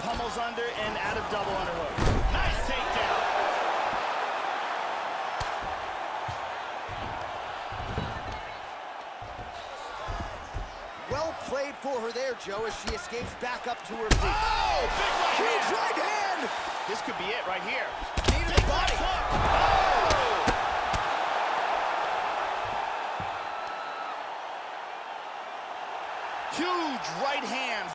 pummels under and out of double underhook. Nice takedown. Well played for her there, Joe, as she escapes back up to her feet. Oh, big right Huge hand. right hand! This could be it right here. Knee to the body. Right! Oh! Huge right hand